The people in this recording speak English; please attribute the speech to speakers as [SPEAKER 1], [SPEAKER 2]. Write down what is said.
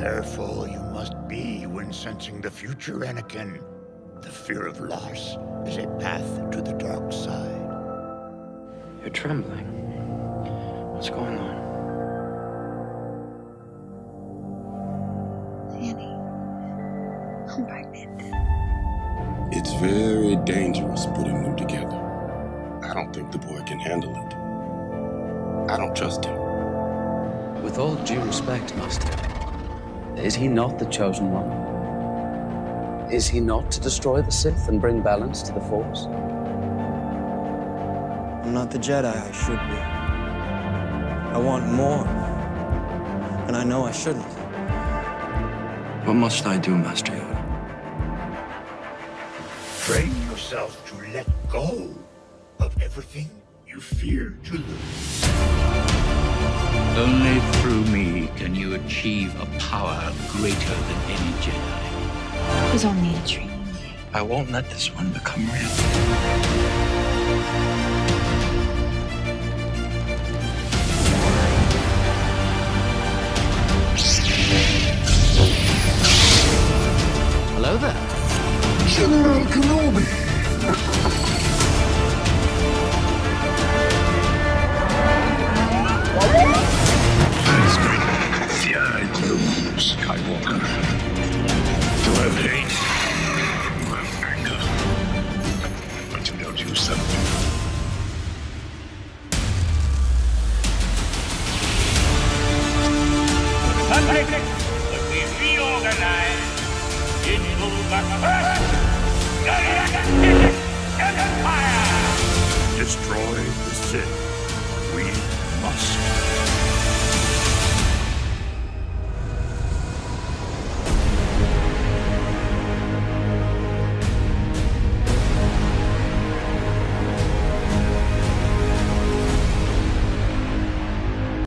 [SPEAKER 1] Careful you must be when sensing the future, Anakin. The fear of loss is a path to the dark side.
[SPEAKER 2] You're trembling. What's going on?
[SPEAKER 3] Annie, I'm pregnant.
[SPEAKER 4] It's very dangerous putting them together. I don't think the boy can handle it. I don't trust him.
[SPEAKER 2] With all due respect, Master, is he not the chosen one? Is he not to destroy the Sith and bring balance to the Force?
[SPEAKER 5] I'm not the Jedi I should be. I want more. And I know I shouldn't.
[SPEAKER 2] What must I do, Master Yoda?
[SPEAKER 1] Train yourself to let go of everything you fear to lose.
[SPEAKER 6] Only through me can you achieve a power greater than any Jedi.
[SPEAKER 3] It was only a dream.
[SPEAKER 2] I won't let this one become real. Hello there.
[SPEAKER 1] General Kenobi!
[SPEAKER 6] Skywalker. To have hate, to have anger, but you
[SPEAKER 7] but we reorganize into the first empire.
[SPEAKER 6] Destroy the Sith. We must.